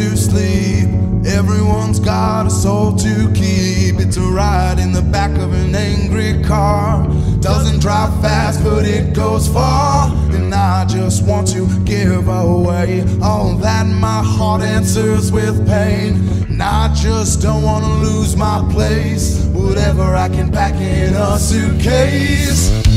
To sleep, Everyone's got a soul to keep. It's a ride in the back of an angry car. Doesn't drive fast, but it goes far. And I just want to give away all that my heart answers with pain. And I just don't want to lose my place. Whatever I can pack in a suitcase